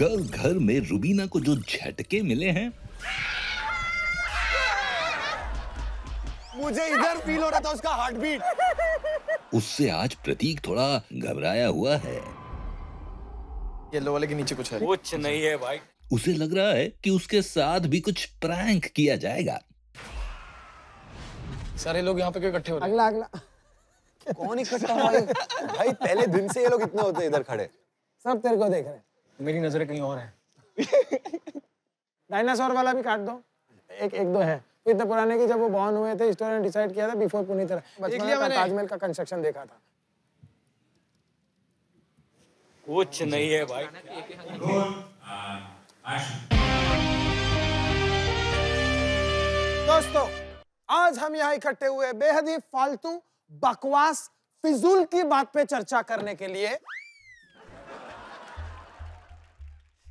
घर घर में रुबीना को जो झटके मिले हैं। मुझे इधर फील हो रहा था उसका हार्ट बीट उससे आज प्रतीक थोड़ा घबराया हुआ है। येलो वाले के नीचे कुछ है। कुछ नहीं है भाई। उसे लग रहा है कि उसके साथ भी कुछ प्रैंक किया जाएगा। सारे लोग यहाँ पे क्यों इकट्ठे हो रहे हैं? अगला अगला। कौन इकट्ठा हुआ है? भाई पहले दिन से ये लोग इतने होते हैं इधर खड़े। सब तेरे को देख रहे हैं। मेरी नज़रें कहीं और है। डायनासोर वाला भी काट दो। एक एक दो है। तो इतने पुराने की जब वो बॉर्न हुए थे स्टोरी ने डिसाइड किया था बिफोर पुनीत बचपन में ताजमहल का कंस्ट्रक्शन देखा था। कुछ नहीं है भाई। दोस्तों आज हम यहाँ इकट्ठे हुए बेहद ही फालतू बकवास फिजूल की बात पे चर्चा करने के लिए।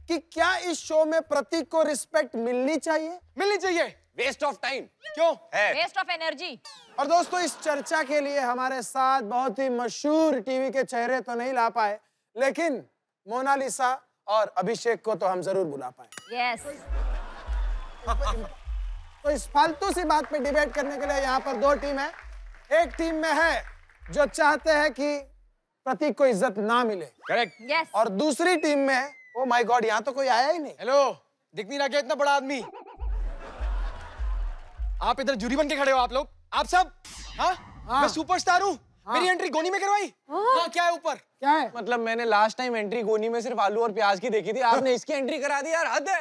कि क्या इस शो में प्रतीक को रिस्पेक्ट मिलनी चाहिए? मिलनी चाहिए। वेस्ट ऑफ़ टाइम क्यों? है। वेस्ट ऑफ़ एनर्जी और दोस्तों इस चर्चा के लिए हमारे साथ बहुत ही मशहूर टीवी के चेहरे तो नहीं ला पाए लेकिन मोनालिसा और अभिषेक को तो हम ज़रूर बुला पाए। यस तो इस फालतू सी बात पे डिबेट करने के लिए यहाँ पर दो टीम है। एक टीम में है जो चाहते हैं कि प्रतीक को इज़्ज़त ना मिले। करेक्ट यस और दूसरी टीम में है ओ माय गॉड यहाँ तो कोई आया ही नहीं। हेलो दिख नहीं रहा क्या इतना बड़ा आदमी? आप इधर जूरी बन के खड़े हो आप लोग। आप सब? हाँ? मैं सुपरस्टार हूँ। मेरी एंट्री गोनी में करवाई। हाँ क्या है ऊपर? क्या है? मतलब मैंने लास्ट टाइम एंट्री गोनी में सिर्फ़ आलू और प्याज की देखी थी। आपने इसकी एंट्री करा दी यार हद है।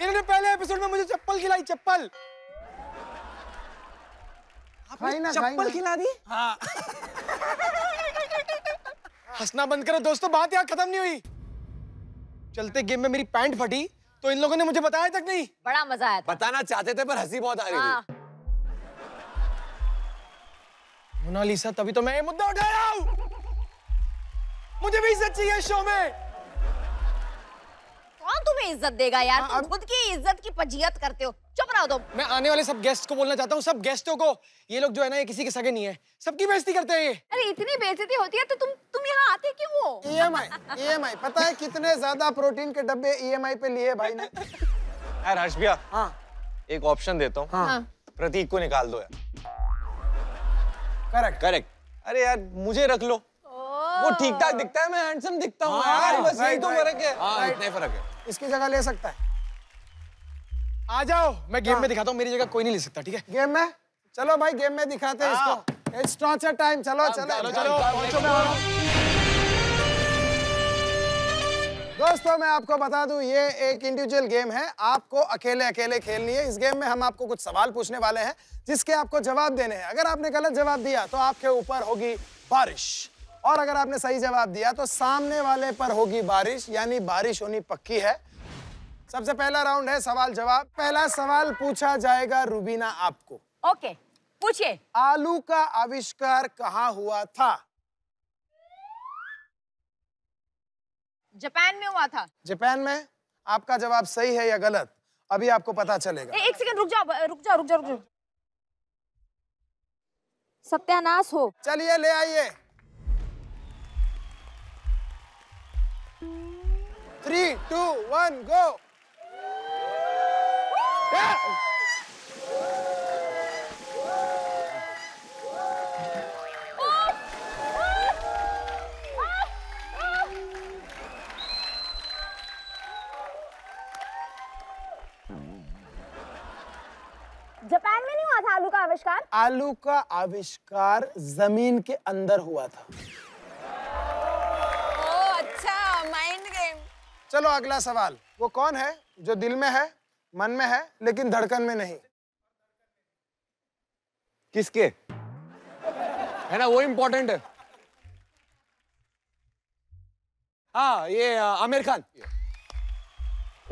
इन्होंने पहले एपिसोड में मुझे चप्पल खिलाई चप्पल। खाई ना खाई चप्पल खिला दी? हंसना बंद करो दोस्तों बात यहाँ खत्म नहीं हुई। चलते गेम में मेरी पैंट फटी तो इन लोगों ने मुझे बताया तक नहीं। बड़ा मज़ा आया बताना चाहते थे पर हँसी बहुत आ रही हाँ। थी मोनालिसा तभी तो मैं ये मुद्दा उठा रहा हूँ। मुझे भी इज़्ज़त चाहिए शो में। कौन तुम्हें इज़्ज़त देगा यार? हाँ, तुम खुद की इज़्ज़त की पजियत करते हो। चुप रहो तुम। मैं आने वाले सब गेस्ट को बोलना चाहता हूँ सब गेस्टों को। ये लोग जो है ना ये किसी के सगे नहीं है। सबकी बेइज्जती करते हैं ये। अरे इतनी बेइज्जती होती है तो तुम तुम यहाँ आते क्यों हो? ईएमआई ईएमआई पता है कितने ज़्यादा प्रोटीन के डब्बे ईएमआई पे लिए भाई ने? यार हर्ष भैया हाँ। एक ऑप्शन देता हूँ। हाँ। प्रतीक को निकाल दो यार। करेक्ट करेक्ट अरे यार मुझे रख लो। वो ठीक ठाक दिखता है मैं हैंडसम दिखता हूँ। हाँ, यार बस यही तो फ़र्क है। हाँ. इतना ही फ़र्क है। इसकी जगह ले सकता है। आ जाओ मैं गेम में दिखाता हूँ मेरी जगह कोई नहीं ले सकता ठीक है? गेम में? चलो भाई गेम में दिखाते हैं इसको। इट्स टॉर्चर टाइम चलो चलो। चलो हूँ। दोस्तों मैं आपको बता दूँ ये एक इंडिविजुअल गेम है। आपको अकेले अकेले खेलनी है। इस गेम में हम आपको कुछ सवाल पूछने वाले हैं जिसके आपको जवाब देने हैं। अगर आपने गलत जवाब दिया तो आपके ऊपर होगी बारिश। और अगर आपने सही जवाब दिया तो सामने वाले पर होगी बारिश यानी बारिश होनी पक्की है। सबसे पहला राउंड है सवाल जवाब। पहला सवाल पूछा जाएगा रूबीना आपको। ओके पूछिए। आलू का आविष्कार कहाँ हुआ था? जापान में हुआ था। जापान में? आपका जवाब सही है या गलत? अभी आपको पता चलेगा। ए, एक सेकंड रुक जाओ रुक जाओ रुक जाओ रुक जाओ। सत्यानाश हो। चलिए ले आइए। Three two one go Japan में नहीं हुआ था आलू का आविष्कार? आलू का आविष्कार ज़मीन के अंदर हुआ था। ओ अच्छा माइंड गेम चलो अगला सवाल। वो कौन है जो दिल में है? मन में है लेकिन धड़कन में नहीं। किसके? है ना वो इंपॉर्टेंट है। हाँ ये आमिर खान।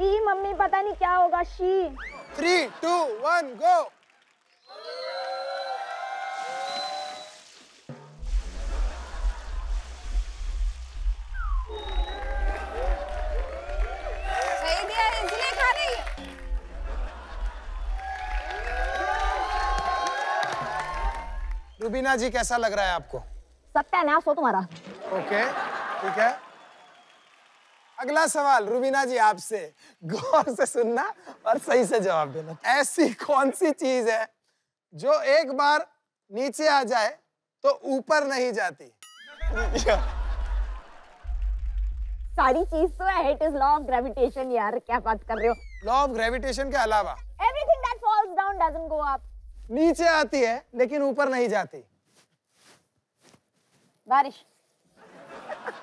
ई मम्मी पता नहीं क्या होगा she. Three two one go Rubina ji कैसा लग रहा है आपको? सत्यानाश हो तुम्हारा। ओके ठीक है। अगला सवाल रुबीना जी आपसे। गौर से सुनना और सही से जवाब देना। ऐसी कौन सी चीज़ है जो एक बार नीचे आ जाए तो ऊपर नहीं जाती? सारी चीज़ तो है it is law of gravitation यार क्या बात कर रहे हो? लॉ ऑफ़ ग्रेविटेशन के अलावा। Everything that falls down doesn't go up नीचे आती है लेकिन ऊपर नहीं जाती। बारिश।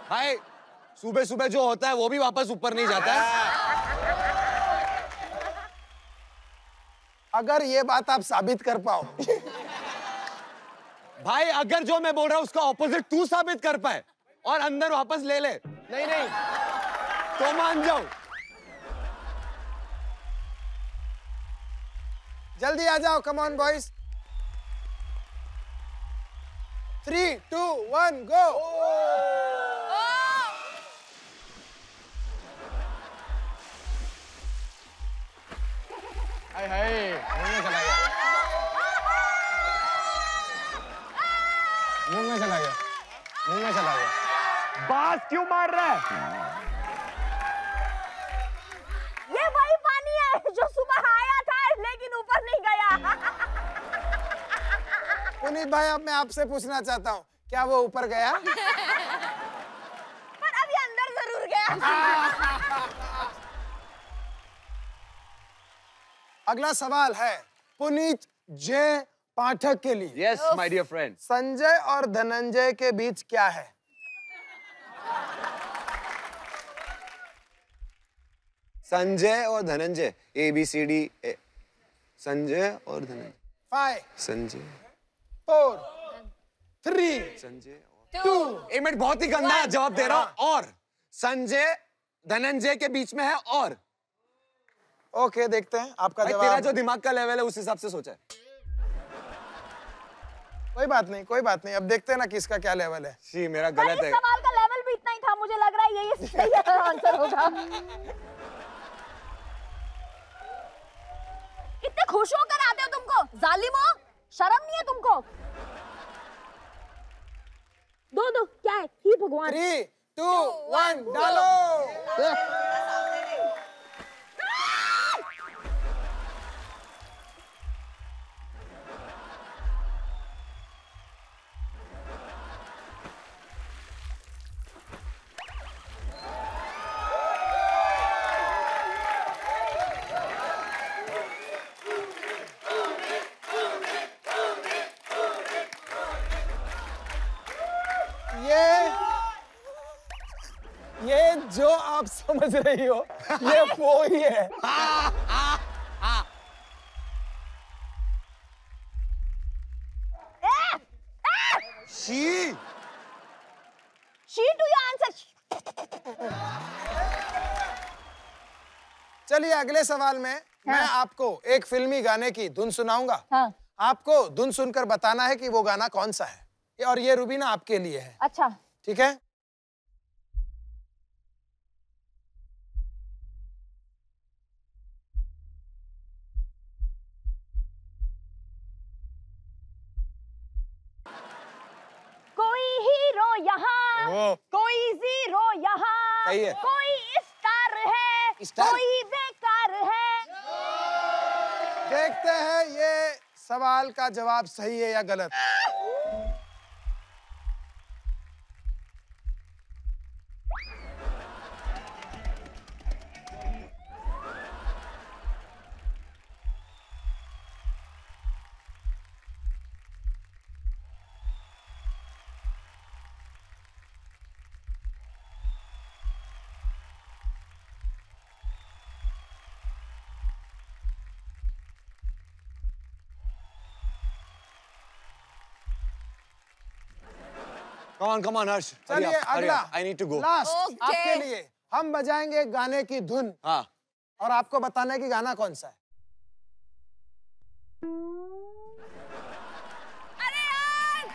भाई सुबह सुबह जो होता है वो भी वापस ऊपर नहीं जाता है। अगर ये बात आप साबित कर पाओ। भाई अगर जो मैं बोल रहा हूँ उसका ऑपोजिट तू साबित कर पाए और अंदर वापस ले ले। नहीं नहीं। तो मान जाओ। जल्दी आ जाओ come on boys three two one go hi hi मुँह में चला गया मुँह में चला गया मुँह में चला गया बास क्यों मार रहा है? ये वही पानी है जो सुबह आया था लेकिन ऊपर नहीं गया। पुनीत भाई अब मैं आपसे पूछना चाहता हूँ क्या वो ऊपर गया? पर अभी अंदर ज़रूर गया। अगला सवाल है पुनीत जय पाठक के लिए। Yes my dear friend Sanjay और धनंजय के बीच क्या है? संजय और Dhananjay A B C D Sanjay और Dhananjay. Five Sanjay. Four three Sanjay two एक मिनट बहुत ही गंदा जवाब दे रहा हूँ। और संजय धनंजय के बीच में है और। ओके okay, देखते हैं आपका भाई तेरा जो दिमाग का लेवल है उस हिसाब से सोचा है। कोई बात नहीं कोई बात नहीं। अब देखते हैं ना किसका क्या लेवल है। जी मेरा गलत है। सवाल का लेवल भी इतना ही था मुझे लग रहा है यही सही आंसर होगा। इतने खुश होकर आते हो तुमको? जालिमो शर्म नहीं है तुमको? दो दो क्या है? ही भगवान। थ्री टू वन डालो। समझ रही हो? ये वो ही। है she. She to your answer चलिए अगले सवाल में हाँ. मैं आपको एक फिल्मी गाने की धुन सुनाऊँगा। हाँ। आपको धुन सुनकर बताना है कि वो गाना कौन सा है? और ये रुबीना आपके लिए है। अच्छा। ठीक है कोई हीरो यहाँ ओ। कोई ज़ीरो यहाँ सही है। कोई स्टार है स्टार? कोई बेकार है देखते हैं ये सवाल का जवाब सही है या गलत? Come on, come on, Harsh. चलिए अगला. I need to go. Last Okay. आपके लिए हम बजाएँगे गाने की धुन। हाँ। और आपको बताना है कि गाना कौन सा है। अरे यार!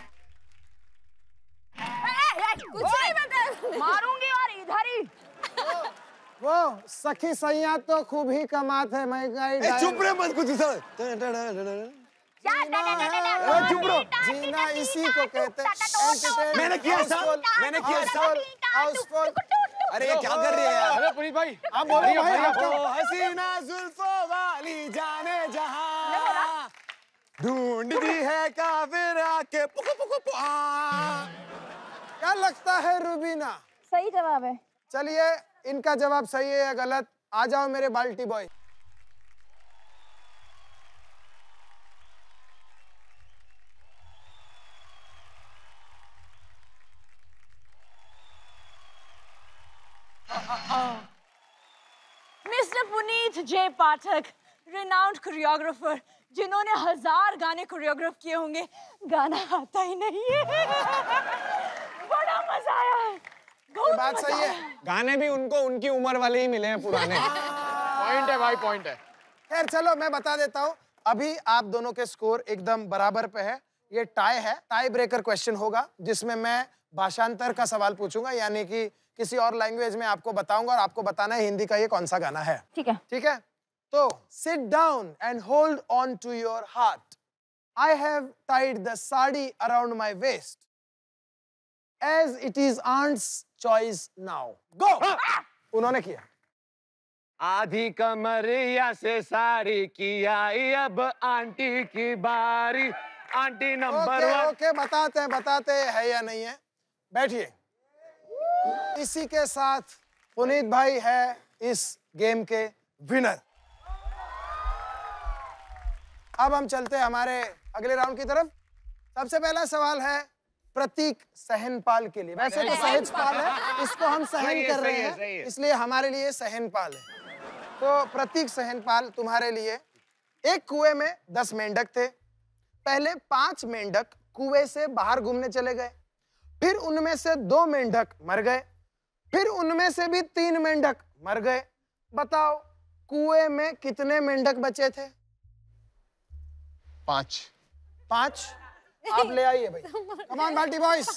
कुछ नहीं बता मारूँगी और इधर ही। वो सखी सैया तो खूब ही कमात है महँगाई ए, चुप रहे मत कुछ सर चुप रहो। जीना इसी को कहते हैं। मैंने किया ऐसा? मैंने किया। अरे ये क्या कर रही है यार अरे पुनीत भाई आप बोलो। तो- ओ हसीना जुल्फों वाली जाने जहाँ। ढूंढती है काफिर आके। पुक पुक पुक क्या लगता है रुबीना? सही जवाब है। चलिए इनका जवाब सही है या गलत? आ जाओ मेरे बाल्टी boy. Puneet J Pathak renowned choreographer जिन्होंने हज़ार गाने कोरियोग्राफ किए होंगे। गाना आता ही नहीं है। बड़ा मज़ा आया। है बहुत बात मज़ा सही है। गाने भी उनको उनकी उम्र वाले ही मिले हैं पुराने। पॉइंट है भाई पॉइंट है। खैर चलो मैं बता देता हूँ। अभी आप दोनों के स्कोर एकदम बराबर पे है। ये टाई है। टाई ब्रेकर क्वेश्चन होगा जिसमें मैं भाषांतर का सवाल पूछूँगा यानी कि किसी और लैंग्वेज में आपको बताऊँगा और आपको बताना है हिंदी का ये कौन सा गाना है। ठीक है। ठीक है? तो sit down and hold on to your heart I have tied the sari around my waist as it is aunt's choice now go उन्होंने किया। आधी कमरिया से साड़ी की आई अब आंटी की बारी। आंटी नंबर ओके ओके बताते हैं बताते हैं है या नहीं है? बैठिए। इसी के साथ पुनीत भाई है इस गेम के विनर अब हम चलते हैं हमारे अगले राउंड की तरफ़। सबसे पहला सवाल है प्रतीक सहनपाल के लिए। वैसे तो सहजपाल है इसको हम सहन कर रहे है, हैं। इसलिए हमारे लिए सहनपाल है। तो प्रतीक सहनपाल तुम्हारे लिए एक कुएँ में दस मेंढक थे पहले पाँच मेंढक कुएँ से बाहर घूमने चले गए। फिर उनमें से दो मेंढक मर गए। फिर उनमें से भी तीन मेंढक मर गए। बताओ कुएँ में कितने मेंढक बचे थे? पाँच। पाँच? आप ले आइए भाई। कमान बाल्टी boys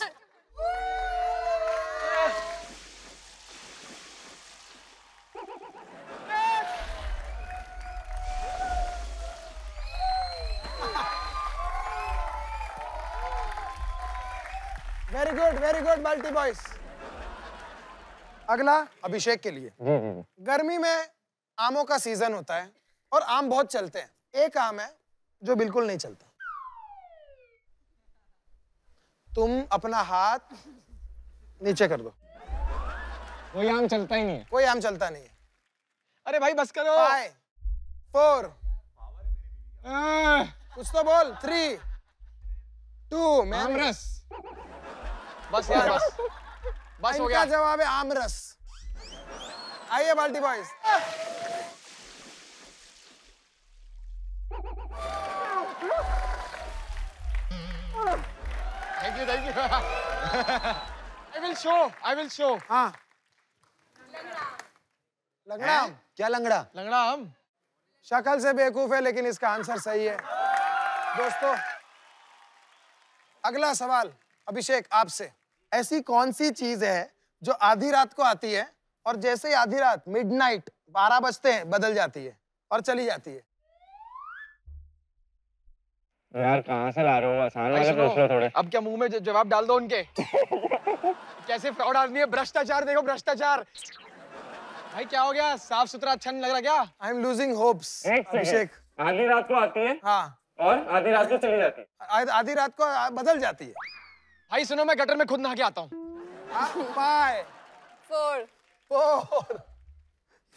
very good very good बाल्टी बॉयज़ अगला अभिषेक के लिए। गर्मी में आमों का सीज़न होता है और आम बहुत चलते हैं। एक आम है जो बिल्कुल नहीं चलता। तुम अपना हाथ नीचे कर दो। कोई आम चलता ही नहीं है। कोई आम चलता नहीं है। अरे भाई बस करो। फाइव फोर कुछ तो बोल। थ्री टू मैं आमरस। बस यार बस। बस हो गया। जवाब है आमरस। आइए बाल्टी boys thank you thank you I will show I will show हाँ। लंगड़ा। आम क्या लंगड़ा? लंगड़ा हम शक्ल से बेवकूफ़ है लेकिन इसका आंसर सही है। दोस्तों अगला सवाल अभिषेक आपसे। ऐसी कौन सी चीज़ है जो आधी रात को आती है और जैसे ही आधी रात मिडनाइट बारह बजते हैं बदल जाती है और चली जाती है। यार कहाँ से ला रहे हो? आसान वाले थोड़े। अब क्या मुँह में जवाब डाल दो उनके? कैसे फ्रॉड आदमी है? भ्रष्टाचार देखो भ्रष्टाचार। भाई क्या हो गया? साफ़ सुथरा अच्छा नहीं लग रहा क्या? I am losing hopes Abhishek. आधी रात को आती है हाँ। और आधी रात को चली जाती है। आधी रात को बदल जाती है। भाई सुनो मैं गटर में खुद नहा के आता हूँ। Five four. Four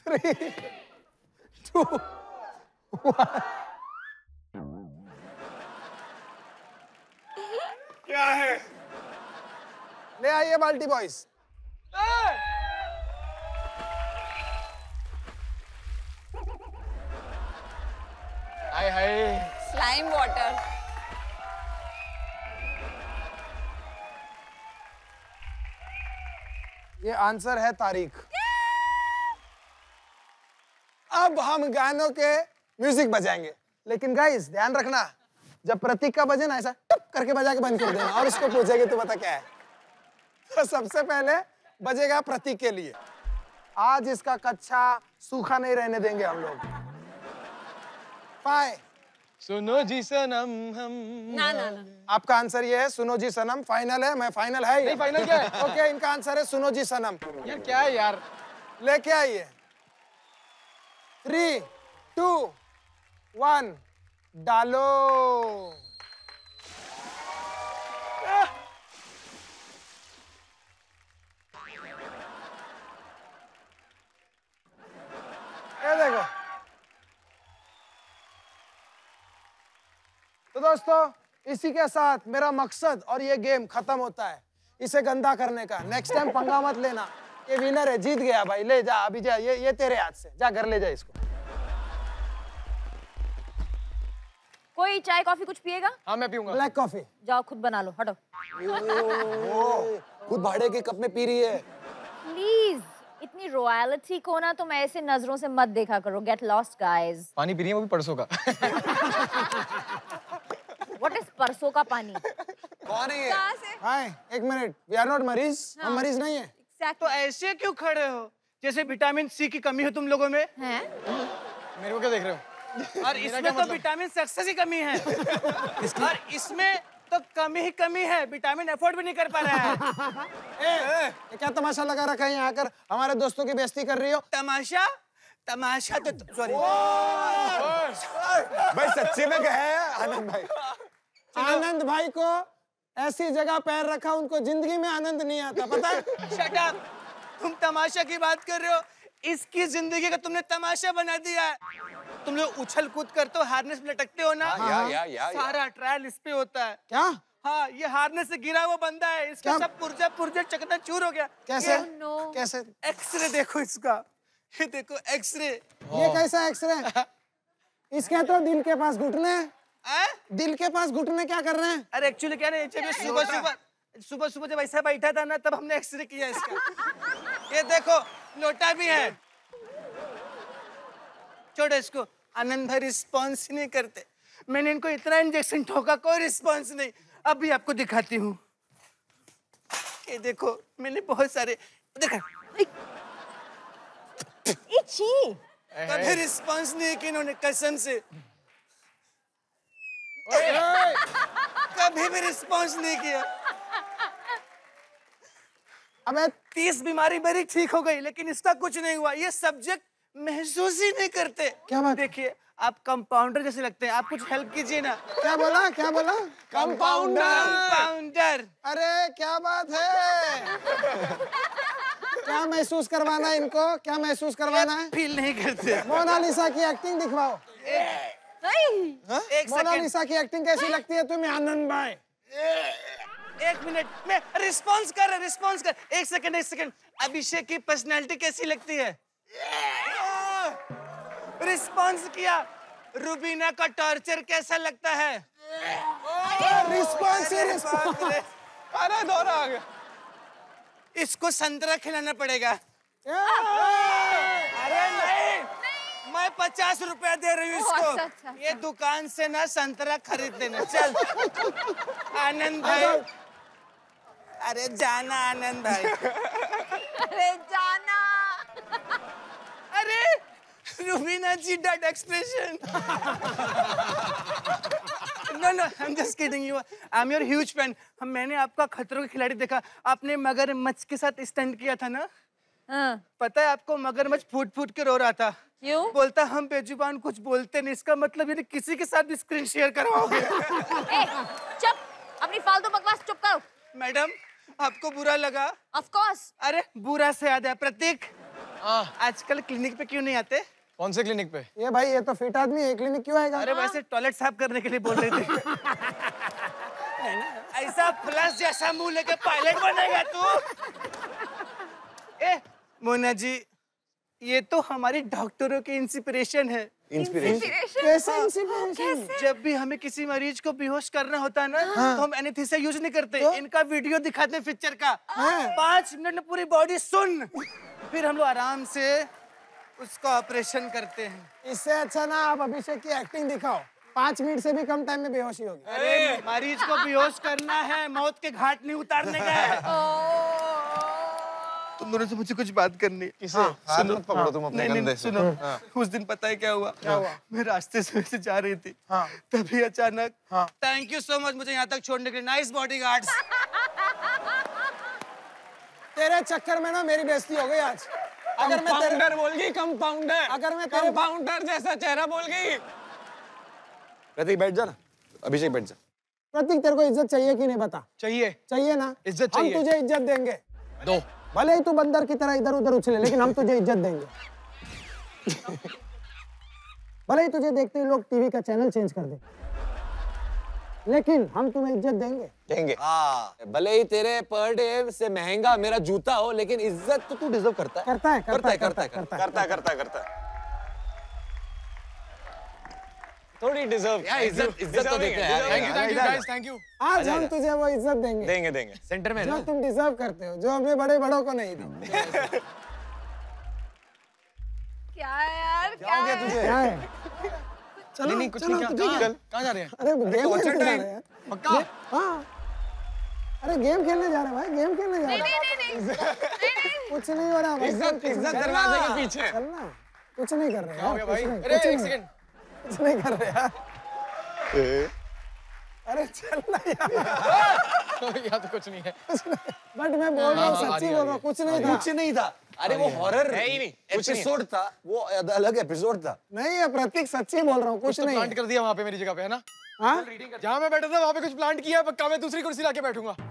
three two क्या है? ले आइए बाल्टी boys. Hi hi. Slime water ये आंसर है तारीख। अब हम गानों के म्यूज़िक बजाएँगे। लेकिन गाइस ध्यान रखना जब प्रतीक का बजे ना ऐसा टुक करके बजा के बंद कर देना और उसको पूछेंगे तो पता क्या है? तो सबसे पहले बजेगा प्रतीक के लिए। आज इसका कच्चा सूखा नहीं रहने देंगे हम लोग। फाइव सुनो जी सनम हम। ना ना ना आपका आंसर ये है सुनो जी सनम फाइनल है मैं फाइनल है नहीं, final क्या है? ओके इनका आंसर है सुनो जी सनम। यार क्या है यार? लेके आइए। थ्री टू वन डालो। ये देखो। तो दोस्तों इसी के साथ मेरा मकसद और ये गेम खत्म होता है। इसे गंदा करने का। नेक्स्ट टाइम पंगा मत लेना। ये विनर है जीत गया भाई। ले जा अभी जा। ये ये तेरे हाथ से। जा घर ले जा इसको। कोई चाय कॉफ़ी कुछ पिएगा? हाँ मैं पीऊँगा। ब्लैक कॉफ़ी जाओ खुद बना लो। हटो। खुद भाड़े के कप में पी रही है। प्लीज़ इतनी रॉयलिटी को ना तुम ऐसे नज़रों से मत देखा करो। गेट लॉस्ट गाइस पानी पी रही है वो भी परसों का। व्हाट इज़ परसों का पानी? कौन है ये? हाय एक मिनट वी आर नॉट मरीज़ हम मरीज़ नहीं है। तो ऐसे क्यों खड़े हो? जैसे विटामिन सी की कमी हो तुम लोगों में? हैं? मेरे को क्या देख रहे हो? और इसमें तो विटामिन सक्सेस की कमी है। और इसमें तो कमी ही कमी है विटामिन अफोर्ड भी नहीं कर पा रहा है। ये क्या तमाशा लगा रखा है यहाँ आकर हमारे दोस्तों की बेइज्जती कर रही हो। तमाशा? तमाशा तो सॉरी भाई सच्ची में कहे आनंद भाई। आनंद भाई को ऐसी जगह पैर रखा उनको ज़िंदगी में आनंद नहीं आता पता है? शट अप तुम तमाशा की बात कर रहे हो। इसकी ज़िंदगी का तुमने तमाशा बना दिया है। तुम लोग उछल कूद करते हो हार्नेस लटकते हो ना? या या या या। सारा ट्रायल इस पे होता है। क्या? हाँ ये हारने से गिरा हुआ बंदा है। इसका? सब पुर्जा पुर्जा चकना चूर हो गया। कैसे? no. कैसे? एक्सरे देखो इसका। ये देखो एक्सरे ये कैसा एक्सरे इसके तो दिल के पास घुटने हैं। दिल के पास घुटने क्या कर रहे हैं? अरे एक्चुअली क्या ना जब सुबह सुबह सुबह सुबह जब ऐसा बैठा था ना तब हमने एक्सरे किया इसका। ये देखो लोटा भी है। छोड़ो इसको आनंद भाई रिस्पॉन्स नहीं करते। मैंने इनको इतना इंजेक्शन ठोका कोई रिस्पॉन्स नहीं। अभी आपको दिखाती हूँ। ये देखो मैंने बहुत सारे देखा। कभी रिस्पॉन्स नहीं किया इन्होंने कसम से। कभी भी रिस्पॉन्स नहीं किया। अबे तीस बीमारी मेरी ठीक हो गई लेकिन इसका कुछ नहीं हुआ। ये सब्जेक्ट महसूस ही नहीं करते। क्या बात? देखिए आप कंपाउंडर जैसे लगते हैं। आप कुछ हेल्प कीजिए ना। क्या बोला? क्या बोला? कंपाउंडर कंपाउंडर अरे क्या बात है? क्या महसूस करवाना है इनको? क्या महसूस करवाना है? फील नहीं करते। मोनालिसा की एक्टिंग दिखवाओ। एक मोनालिसा की एक्टिंग कैसी लगती है तुम्हें आनंद भाई? एक मिनट मैं रिस्पॉन्स कर रिस्पॉन्स कर। एक सेकंड एक सेकंड अभिषेक की पर्सनालिटी कैसी लगती है? रिस्पॉन्स किया। रुबीना का टॉर्चर कैसा लगता है? रिस्पॉन्स ही रिस्पॉन्स अरे दोनों आ गया इसको संतरा खिलाना पड़ेगा। अरे नहीं मैं पचास रुपया दे रही हूँ इसको। अच्छा, अच्छा, ये दुकान से ना संतरा खरीद देना चल। आनंद भाई। अरे जाना आनंद भाई। अरे जाना। अरे Rubina ji that expression no no I am just kidding you I am your huge fan मैंने आपका खतरों के खिलाड़ी देखा। आपने मगर मगरमच्छ के साथ स्टंट किया था ना? हाँ। पता है आपको मगरमच्छ फूट फूट के रो रहा था? क्यों बोलता हम बेजुबान कुछ बोलते नहीं इसका मतलब यदि किसी के साथ भी स्क्रीन शेयर करवाओगे? चुप अपनी फालतू बकवास चुप करो। मैडम आपको बुरा लगा? ऑफ़ कोर्स अरे बुरा से याद है प्रतीक। आजकल क्लिनिक पे क्यों नहीं आते? कौन से क्लिनिक पे? ये भाई ये तो फिट आदमी है क्लिनिक क्यों आएगा? अरे वैसे टॉयलेट साफ़ करने के लिए बोल रहे थे। ऐसा प्लस जैसा मुँह लेके पायलट बनेगा तू। ए मोना जी ये तो हमारी डॉक्टरों की इंस्पिरेशन है। कैसे इंस्पिरेशन जब भी हमें किसी मरीज़ को बेहोश करना होता है ना हाँ। तो हम एनेस्थीसिया यूज़ नहीं करते। तो? इनका वीडियो दिखाते हैं पिक्चर का। पाँच मिनट में पूरी बॉडी सुन फिर हम लोग आराम से उसका ऑपरेशन करते हैं। इससे अच्छा ना आप अभिषेक की एक्टिंग दिखाओ। पाँच मिनट से भी कम टाइम में बेहोशी होगी। अरे मरीज़ को बेहोश करना है मौत के घाट नहीं उतारने का है। तुम दोनों से मुझे कुछ बात करनी है। किससे पकड़ो तुम अपने नहीं नहीं गंदे से। सुनो। उस दिन पता है क्या हुआ? क्या हुआ? मैं रास्ते से वैसे जा रही थी। हाँ। तभी अचानक हाँ। थैंक यू सो मच मुझे यहाँ तक छोड़ने के लिए। नाइस बॉडी गार्ड्स तेरे चक्कर में ना मेरी बेइज्जती हो गई आज। अगर मैं तेरे कंपाउंडर बोल गई कंपाउंडर अगर मैं तेरे कंपाउंडर जैसा चेहरा बोल गई। प्रतीक बैठ जा ना। अभिषेक बैठ जा। प्रतीक तेरे को इज़्ज़त चाहिए कि नहीं बता चाहिए। चाहिए ना? इज़्ज़त चाहिए। हम तुझे इज़्ज़त देंगे। दो। भले ही तू बंदर की तरह इधर उधर उछले लेकिन हम तुझे इज़्ज़त देंगे। भले ही तुझे देखते ही लोग टीवी का चैनल चेंज कर दे लेकिन हम तुम्हें इज़्ज़त देंगे। देंगे। हाँ। भले ही तेरे पर डे से महँगा मेरा जूता हो लेकिन इज़्ज़त तो तू डिजर्व करता है करता है। करता है करता है। करता है करता है करता है। थोड़ी डिजर्व यार इज़्ज़त इज़्ज़त तो देते हैं। Thank you thank you guys thank you आज हम तुझे वो इज़्ज़त देंगे। देंगे देंगे। सेंटर में जो तुम डिजर्व करते हो जो हमें बड़े बड़ों को नहीं दी। क्या यार? क्या हो गया तुझे? क्या है? चलो नहीं नहीं कुछ चलो, नहीं। कहाँ कहाँ जा रहे हैं? अरे गेम खेलने जा रहे हैं। पक्का? हाँ। अरे गेम खेलने जा रहे हैं भाई गेम खेलने जा रहे हैं। कुछ नहीं हो रहा इज़्ज़त इज़्ज़त नहीं- दरवाजे के पीछे। चलना। कुछ नहीं कर रहे हो भाई? अरे एक सेकंड कुछ नहीं कर रहे यार। ए? अरे चलना यार। यहाँ तो कुछ नहीं है। बट मैं बोल रहा हूँ हाँ, हाँ, सच्ची बोल रहा हूँ कुछ नहीं था। कुछ नहीं था। अरे वो हॉरर है ही नहीं, कुछ एपिसोड था वो अलग एपिसोड था। नहीं है प्रतीक सच्ची बोल रहा हूँ कुछ तो नहीं प्लांट कर दिया वहाँ पे मेरी जगह पे है ना? हाँ? जहाँ मैं बैठा था वहाँ पे कुछ प्लांट किया पक्का मैं दूसरी कुर्सी लाके बैठूँगा।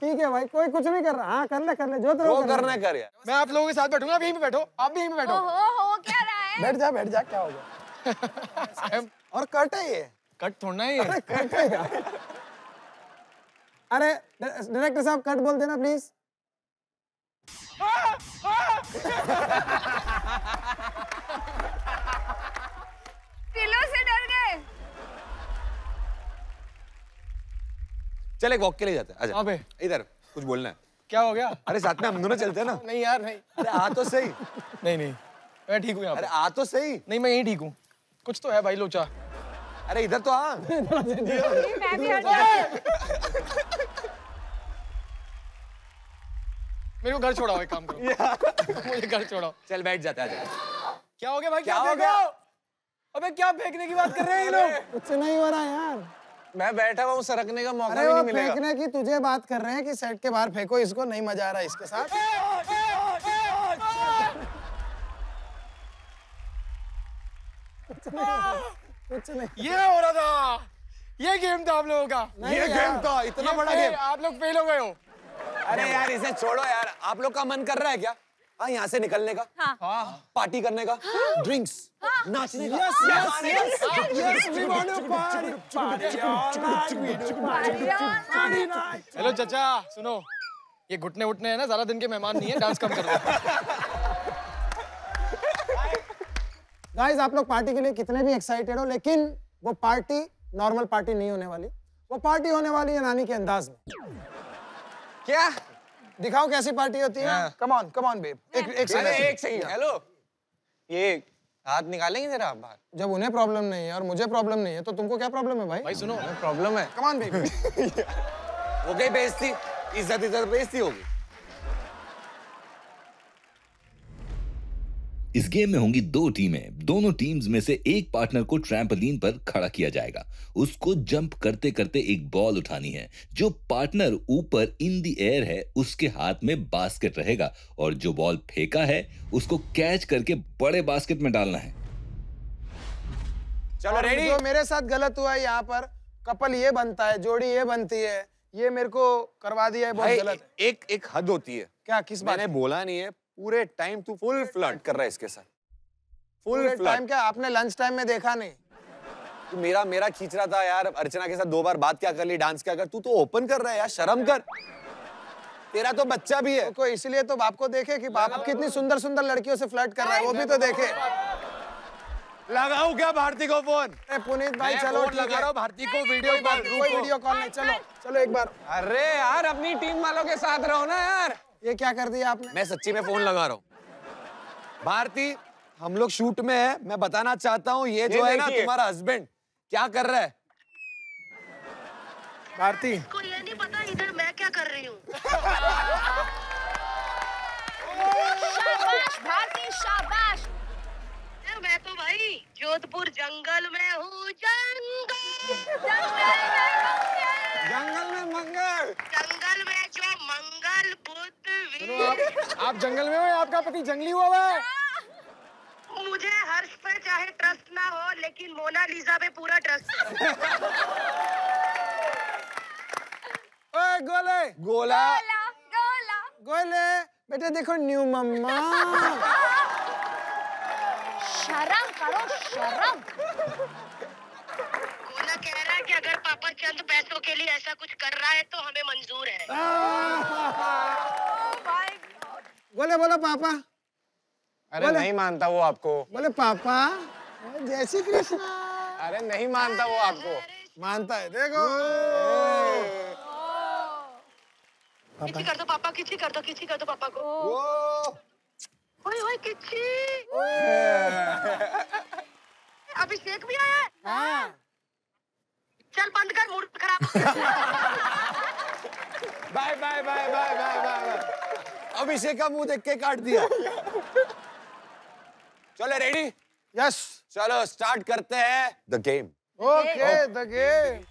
ठीक है भाई कोई कुछ नहीं कर रहा। हाँ कर ले कर ले जो तेरे वो करना है। कर यार। मैं आप लोगों के साथ बैठूँगा आप यहीं पे बैठो आप भी यहीं पे बैठो। हो हो क्या? है बैठ जा बैठ जा क्या हो गया? और कट है ये। कट थोड़ना है अरे कट है। अरे डायरेक्टर साहब कट बोल देना प्लीज़ किलो से डर गए। चल एक वॉक के लिए जाते हैं। आजा पे। इधर कुछ बोलना है। क्या हो गया? अरे साथ में हम दोनों चलते हैं ना। नहीं यार नहीं। अरे आ तो सही। नहीं नहीं। मैं ठीक हूँ यहाँ अरे आ तो सही। नहीं मैं यही ठीक हूँ। कुछ तो है भाई लोचा अरे इधर तो आ। मैं भी हट जाती मेरे को घर छोड़ाओ एक काम करो। मुझे घर छोड़ाओ। चल बैठ जाते हैं आजा क्या हो गया भाई? क्या क्या हो गया? अबे क्या फेंकने की बात कर रहे हैं ये लोग? कुछ नहीं हो रहा यार। मैं बैठा हुआ सरकने का मौका अरे वो फेंकने की तुझे बात कर रहे हैं कि सेट के बाहर फेंको इसको नहीं मज़ा आ रहा इसके साथ। कुछ नहीं ये हो रहा था। ये गेम था आप लोगों का। ये गेम था इतना बड़ा गेम। आप लोग फेल हो गए हो। अरे यार इसे छोड़ो यार। आप लोग का मन कर रहा है क्या? हाँ यहाँ से निकलने का। हाँ। पार्टी करने का। हाँ। ड्रिंक्स। हाँ। नाचने का। Yes yes yes yes hello चाचा सुनो। ये घुटने उठने हैं ना ज़्यादा दिन के मेहमान नहीं है डांस कम कर। दो गाइस आप लोग पार्टी के लिए कितने भी एक्साइटेड हो लेकिन वो पार्टी नॉर्मल पार्टी नहीं होने वाली। वो पार्टी होने वाली है नानी के अंदाज में। क्या? दिखाओ कैसी पार्टी होती है। Come on come on babe एक एक सेकंड एक सेकंड हेलो ये हाथ निकालेंगे जरा आप बाहर। जब उन्हें प्रॉब्लम नहीं है और मुझे प्रॉब्लम नहीं है तो तुमको क्या प्रॉब्लम है भाई? भाई सुनो प्रॉब्लम है। कम ऑन बेब हो गई बेइज्जती इज़्ज़त इज़्ज़त बेइज्जती होगी? इस गेम में होंगी दो टीमें। दोनों टीम्स में से एक पार्टनर को ट्रैम्पलीन पर खड़ा किया जाएगा। उसको जंप करते करते एक बॉल उठानी है। जो पार्टनर ऊपर इन द एयर है उसके हाथ में बास्केट रहेगा और जो बॉल फेंका है उसको कैच करके बड़े बास्केट में डालना है। चलो रेडी जो मेरे साथ गलत हुआ है यहाँ पर कपल ये बनता है जोड़ी ये बनती है ये मेरे को करवा दिया है बहुत गलत है। एक एक हद होती है। क्या किस बात मैंने बोला नहीं है पूरे टाइम तू फुल फ्लर्ट कर रहा है इसके साथ। फुल टाइम क्या आपने लंच टाइम में देखा नहीं? तू मेरा मेरा खींच रहा था यार अर्चना के साथ दो बार बात क्या कर ली डांस क्या कर तू तो ओपन कर रहा है यार शर्म कर। तेरा तो बच्चा भी है। को इसलिए तो बाप को देखे कि बाप कितनी सुंदर सुंदर लड़कियों से फ्लर्ट कर रहा है वो भी तो देखे। लगाऊ क्या भारती को फ़ोन पुनीत भाई चलो लगा रहा भारती को वीडियो कोई वीडियो कॉल नहीं चलो चलो एक बार। अरे यार अपनी टीम वालों के साथ रहो ना यार। ये क्या कर दिया आपने? मैं सच्ची में फ़ोन लगा रहा हूँ। भारती हम लोग शूट में है मैं बताना चाहता हूँ ये जो है ना तुम्हारा हस्बैंड क्या कर रहा है? भारती। को ये नहीं पता इधर मैं क्या कर रही हूँ। शाबाश भारती शाबाश। मैं तो भाई जोधपुर जंगल में हूँ जंगल जंगल में मंगल जंगल में जो मंगल बुद्ध सुनो आप जंगल में हो या आपका पति जंगली हुआ हुआ है? मुझे हर्ष पे चाहे ट्रस्ट ना हो लेकिन मोनालिसा पे पूरा ट्रस्ट ओए गोले। गोला। गोला गोले। बेटे देखो न्यू मम्मा। शर्म करो शर्म। गोला कह रहा है कि अगर पापा चंद पैसों के लिए ऐसा कुछ कर रहा है तो हमें मंजूर है। बोले बोलो पापा। अरे बोले। नहीं मानता वो आपको। बोले पापा जय श्री कृष्ण। अरे नहीं मानता वो आपको। मानता है। देखो। किसी कर दो पापा किसी कर दो किसी कर दो पापा को। ओए ओए किसी अभिषेक भी आया है? हाँ। चल बंद कर मूड खराब bye bye bye bye bye bye. Abhishek का मुँह देख के काट दिया। चलो रेडी यस चलो स्टार्ट करते हैं। The game okay the game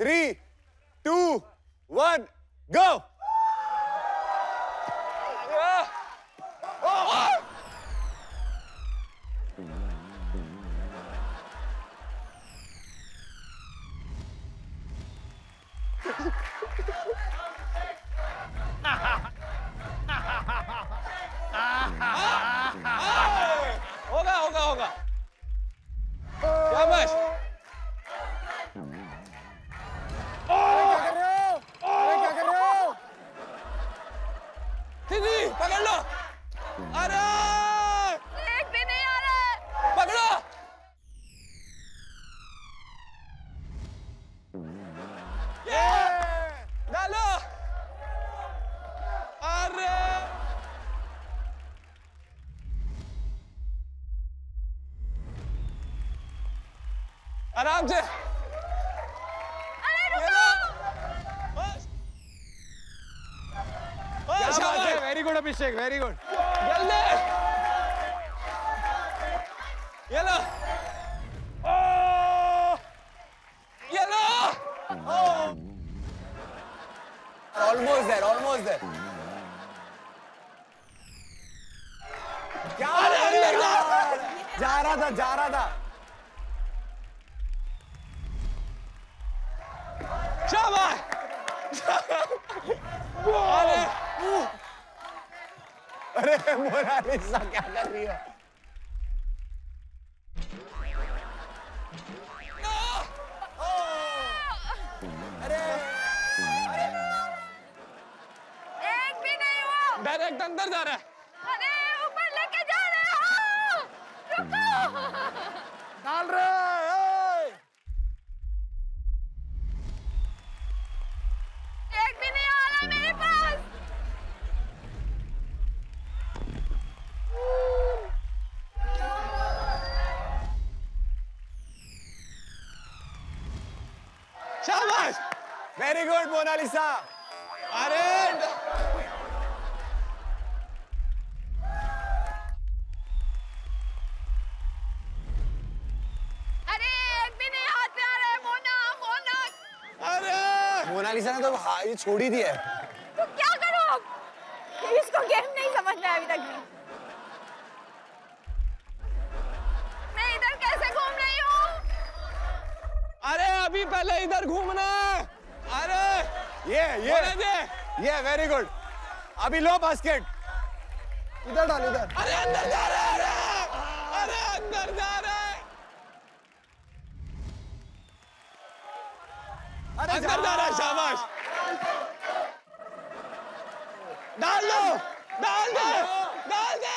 three two one go आराम से very good Abhishek very good जल्दी ये लो ये लो ऑलमोस्ट देयर ऑलमोस्ट देयर क्या जा रहा था जा रहा था। अरे मोनालिसा क्या कर रही हो? एक भी नहीं हुआ। डायरेक्ट अंदर जा रहा है। अरे ऊपर लेके जा रहे हो। रुको। डाल रहे वेरी गुड मोनालिसा। अरे! अरे एक हाथ में आ रहा है मोना मोना। अरे! मोनालिसा ने तो हाँ, ये छोड़ ही दिया है। तो क्या करो? इसको गेम नहीं समझ में अभी तक मैं इधर कैसे घूम रही हूँ? अरे अभी पहले इधर घूमना है। अरे! ये ये। ये वेरी गुड अभी लो बास्केट इधर डाल इधर। अरे अंदर जा रहा है अरे! अरे अंदर जा रहा है। अरे अंदर जा रहा है शाबाश। डाल दो डाल दो डाल दे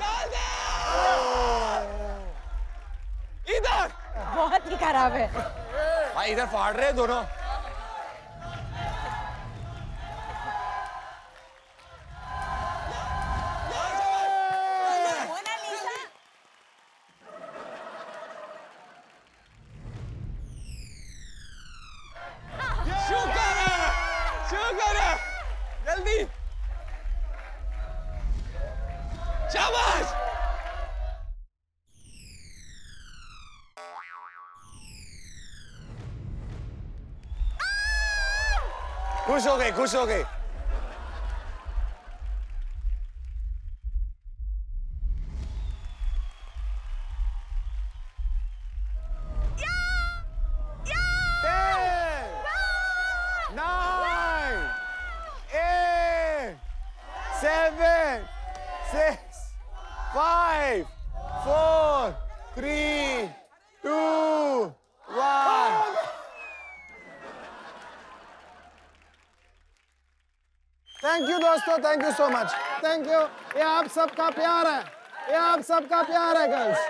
डाल दे। इधर। बहुत ही खराब है। भाई इधर फाड़ रहे हैं दोनों। खुश हो गई खुश thank you thank you so much thank you ये आप सबका प्यार है। ये आप सबका प्यार है गर्ल्स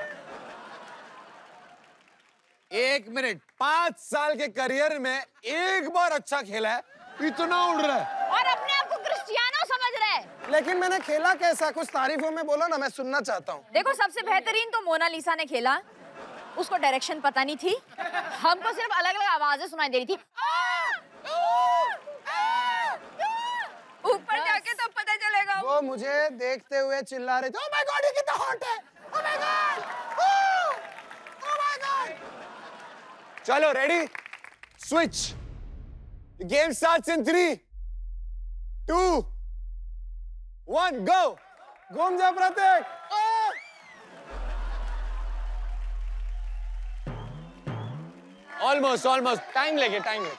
एक मिनट। पाँच साल के करियर में एक बार अच्छा खेला है इतना उड़ रहा है। और अपने आप को क्रिस्टियानो समझ रहे हैं। लेकिन मैंने खेला कैसा? कुछ तारीफों में बोलो ना मैं सुनना चाहता हूँ। देखो सबसे बेहतरीन तो मोनालिसा ने खेला। उसको डायरेक्शन पता नहीं थी। हमको सिर्फ़ अलग अलग आवाज़ें सुनाई दे रही थी ऊपर जाके तो पता चलेगा वो मुझे देखते हुए चिल्ला रहे थे ओह माय गॉड ये कितना हॉट है! Oh my god oh my god चलो ready switch game starts in three two one go घूम जा प्रतीक ऑलमोस्ट ऑलमोस्ट टाइम लेके टाइम लेके।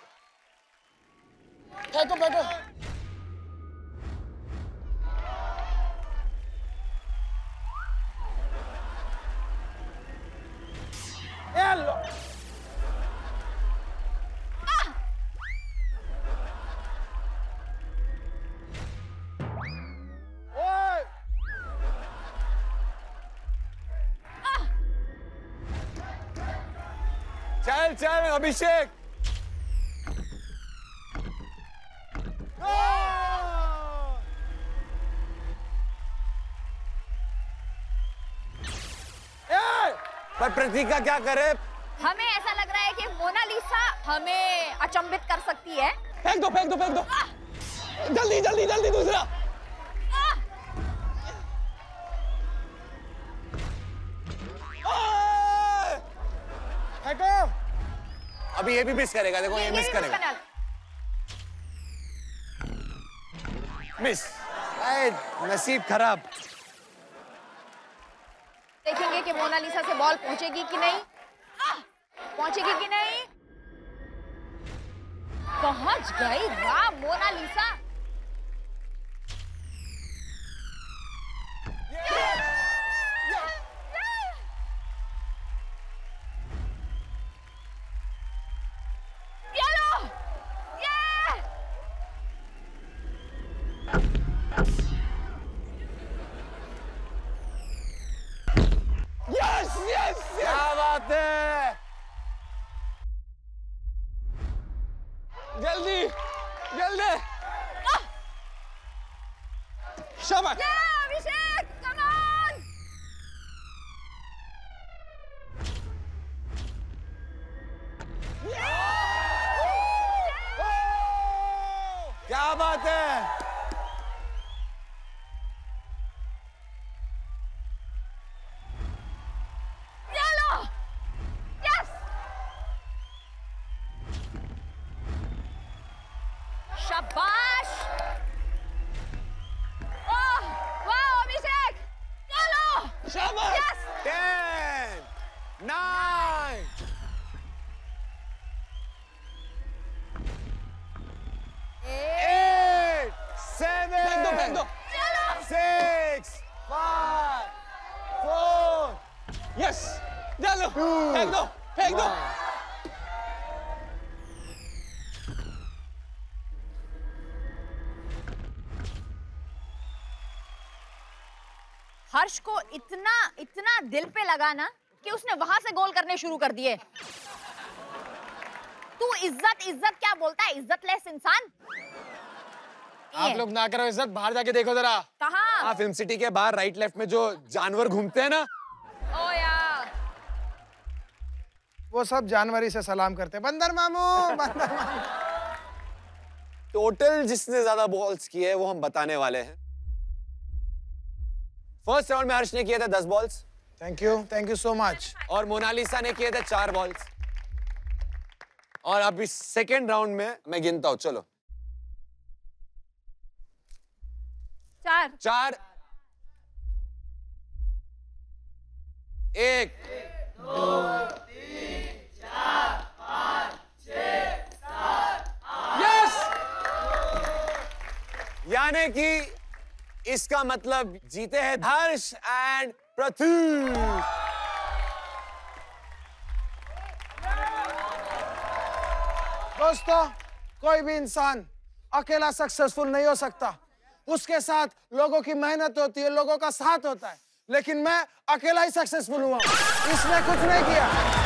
बैठो बैठो। चल चल अभिषेक पर प्रतीका क्या करे हमें ऐसा लग रहा है कि मोनालिसा हमें अचंभित कर सकती है। फेंक दो फेंक दो फेंक दो। जल्दी जल्दी जल्दी दूसरा। ये भी मिस करेगा देखो ये मिस करेगा। मिस नसीब खराब। देखेंगे कि मोनालिसा से बॉल पहुंचेगी कि नहीं। पहुंचेगी कि नहीं? पहुँच गई वाह मोनालिसा। चलो हर्ष को इतना इतना दिल पे लगा ना कि उसने वहाँ से गोल करने शुरू कर दिए। तू इज़्ज़त इज़्ज़त क्या बोलता है? इज़्ज़त लेस इंसान? आप लोग ना करो इज़्ज़त बाहर जाके देखो जरा। कहा? हाँ फ़िल्म सिटी के बाहर राइट लेफ़्ट में जो जानवर घूमते हैं ना। ओ यार वो सब जानवरी से सलाम करते हैं। बंदर मामू बंदर मामू। टोटल जिसने ज़्यादा बॉल्स किए वो हम बताने वाले हैं। फ़र्स्ट राउंड में हर्ष ने किया था दस balls thank you thank you so much और मोनालिसा ने किया था चार बॉल्स और अभी सेकेंड राउंड में मैं गिनता हूँ चलो। चार। चार। एक। दो तीन चार यस यानी कि इसका मतलब जीते हैं हर्ष एंड प्रतीक दोस्तों, कोई भी इंसान अकेला सक्सेसफुल नहीं हो सकता। उसके साथ लोगों की मेहनत होती है, लोगों का साथ होता है, लेकिन मैं अकेला ही सक्सेसफुल हुआ। इसने कुछ नहीं किया।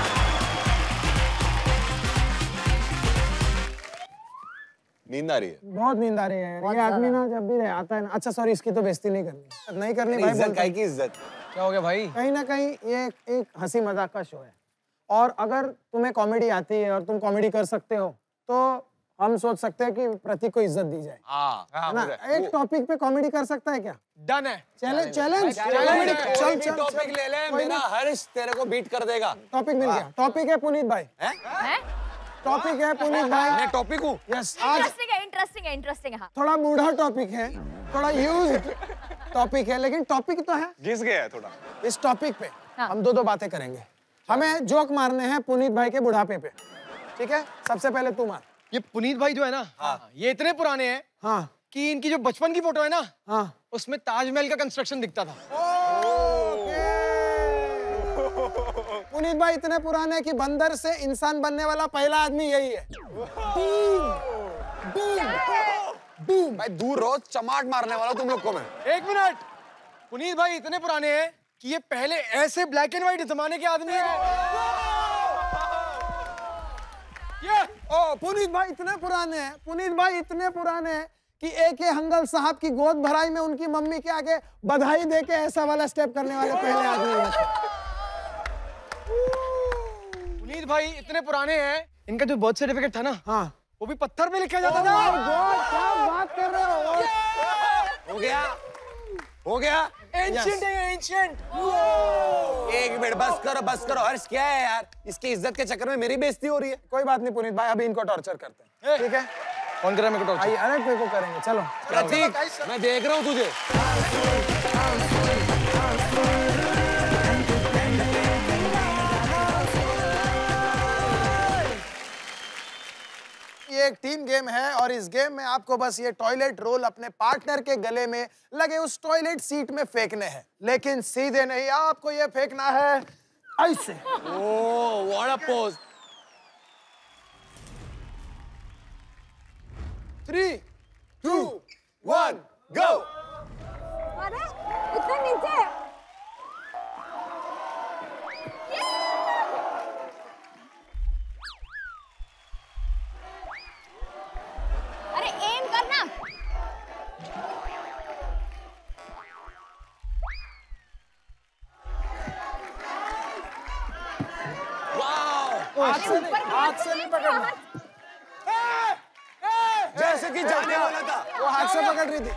नींद आ रही है? बहुत नींद आ रही है। ये आदमी ना जब भी आता है ना अच्छा सॉरी इसकी तो बेइज्जती नहीं करनी। नहीं करनी भाई इज़्ज़त हूँ। की इज़्ज़त? क्या हो गया भाई? कहीं ना कहीं ये एक, हँसी मज़ाक का शो है। और अगर तुम्हें कॉमेडी आती है और तुम कॉमेडी कर सकते हो तो हम सोच सकते हैं कि प्रतीक को इज़्ज़त दी जाए। हाँ। है ना? एक टॉपिक पे कॉमेडी कर सकता है क्या? डन है। चैलेंज चैलेंज चैलेंज चल चल टॉपिक ले ले मेरा हर्ष तेरे को बीट कर देगा। टॉपिक मिल गया। टॉपिक है पुनीत भाई। है? टॉपिक है पुनीत भाई। मैं टॉपिक हूँ? यस आज इंटरेस्टिंग है इंटरेस्टिंग है इंटरेस्टिंग है हाँ। थोड़ा बूढ़ा टॉपिक है थोड़ा यूज़ टॉपिक है लेकिन टॉपिक तो है। घिस गया है थोड़ा। इस टॉपिक पे हाँ। हम दो दो बातें करेंगे। हमें जोक मारने हैं पुनीत भाई के बुढ़ापे पे। ठीक है? सबसे पहले तू मार। ये पुनीत भाई जो है ना हाँ। ये इतने पुराने हैं हाँ। कि इनकी जो बचपन की फ़ोटो है ना हाँ। उसमें ताजमहल का कंस्ट्रक्शन दिखता था। पुनीत भाई इतने पुराने कि बंदर से इंसान बनने वाला पहला आदमी यही है। भाई दूर रहो चमाट मारने वाला तुम लोग को मैं। एक मिनट। पुनीत भाई इतने पुराने हैं कि ये पहले ऐसे ब्लैक एंड व्हाइट जमाने के आदमी हैं। ये ओ पुनीत भाई इतने पुराने हैं। पुनीत भाई इतने पुराने हैं कि ए के हंगल साहब की गोद भराई में उनकी मम्मी के आगे बधाई दे के ऐसा वाला स्टेप करने वाले पहले आदमी हैं। पुनीत भाई इतने पुराने हैं इनका जो बर्थ सर्टिफिकेट था ना हाँ। वो भी पत्थर पे लिखा जाता था। गॉड क्या बात कर रहे हो? हो गया। हो गया। एंशिएंट है एंशिएंट एक मिनट बस करो बस करो। हर्ष क्या है यार? इसकी इज़्ज़त के चक्कर में मेरी बेइज्जती हो रही है। कोई बात नहीं पुनीत भाई अभी इनको टॉर्चर करते हैं। ठीक है? कौन कर रहा है मेरे को आइए अरे कोई को करेंगे चलो। प्रतीक मैं देख रहा हूँ तुझे। ये एक टीम गेम है और इस गेम में आपको बस ये टॉयलेट रोल अपने पार्टनर के गले में लगे उस टॉयलेट सीट में फेंकने हैं। लेकिन सीधे नहीं आपको ये फेंकना है ऐसे। ओ what pose three two one go अरे इतना नीचे हाथ से नहीं पकड़ पकड़ना जैसे कि जाने वाला था। वो हाथ से पकड़ रही थी।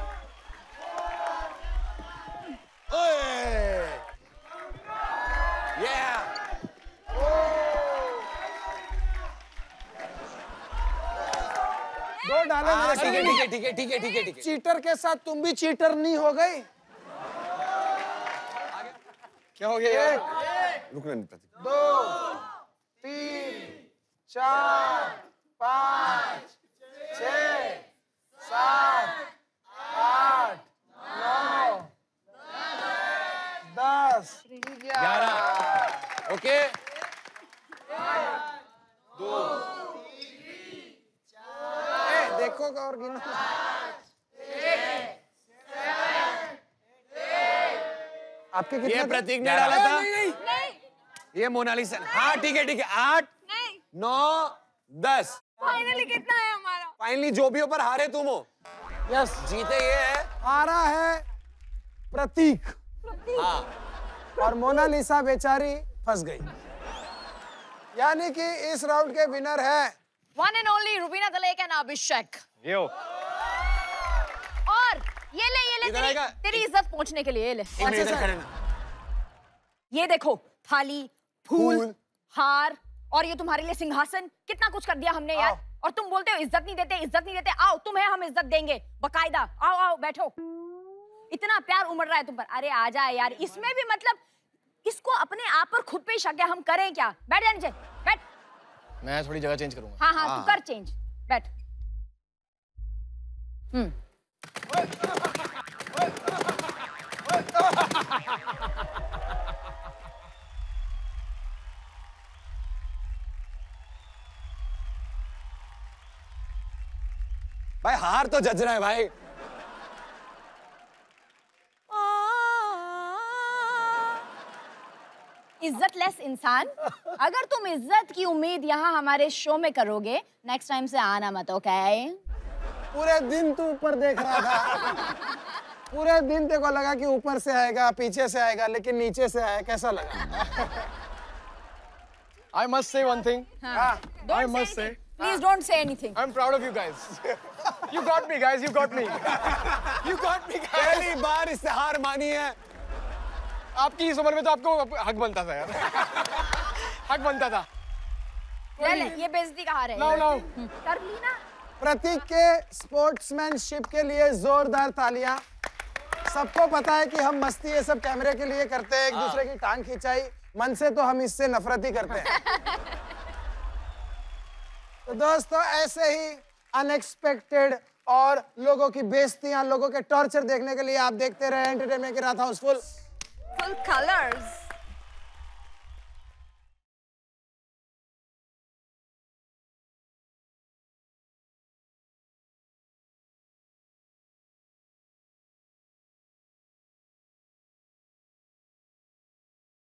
दो डाले हाँ, मेरे ठीक है ठीक है ठीक है ठीक है ठीक है चीटर के साथ तुम भी चीटर नहीं हो गई। क्या हो गया रुकना नहीं दो तीन। चार पाँच छ सात आठ नौ दस। ग्यारह। ओके। दो। देखो और गिनो आपके कितने? प्रतीक ने डाला था। ये मोनालिसा हाँ ठीक है ठीक है। आठ नौ दस। फाइनली कितना है हमारा? फाइनली जो भी ऊपर हारे तुम हो। यस जीते ये है। हारा है प्रतीक। हाँ। और मोनालिसा बेचारी फंस गई। यानी कि इस राउंड के विनर है। One and only Rubina Dilaik and Abhishek. ये हो। और ये ले ये ले तेरी, तेरी इज़्ज़त पहुँचने के लिए ये ले। खड़े ना ये देखो थाली फूल। हार और ये तुम्हारे लिए सिंहासन? कितना कुछ कर दिया हमने यार। और तुम बोलते हो इज़्ज़त नहीं देते इज़्ज़त नहीं देते। आओ तुम्हें हम इज़्ज़त देंगे। बकायदा। आओ आओ बैठो। इतना प्यार उमड़ रहा है तुम पर। अरे आ जाए यार। इसमें भी मतलब इसको अपने आप पर खुद पे ही शक है। हम करें क्या? बैठ जा नीचे बैठ। मैं थोड़ी जगह चेंज करूँगा। हाँ हाँ तू कर चेंज बैठ। हम्म। भाई हार तो जज रहा है भाई इज़्ज़त लेस इंसान अगर तुम इज़्ज़त की उम्मीद यहाँ हमारे शो में करोगे नेक्स्ट टाइम से आना मत ओके okay? पूरे दिन तू ऊपर देख रहा था पूरे दिन तेरे को लगा कि ऊपर से आएगा पीछे से आएगा लेकिन नीचे से आया कैसा लगा I must say one thing. I must say. Please don't say anything I'm proud of you guys. You got me, guys. You got me. You got me, guys. पहली बार इससे हार मानी है। आपकी इस उम्र में तो आपको हक बनता था यार। हक बनता था। ले ले ये बेइज्जती का हार है। लाओ लाओ। कर ली ना। प्रतीक के स्पोर्ट्समैनशिप के लिए जोरदार तालियाँ। सबको पता है कि हम मस्ती ये सब कैमरे के लिए करते हैं एक दूसरे की टांग खिंचाई। मन से तो हम इससे नफरत ही करते हैं। तो दोस्तों ऐसे ही अनएक्सपेक्टेड और लोगों की बेइज्जतियाँ, लोगों के टॉर्चर देखने के लिए आप देखते रहे एंटरटेनमेंट के रात हाउसफुल फुल कलर्स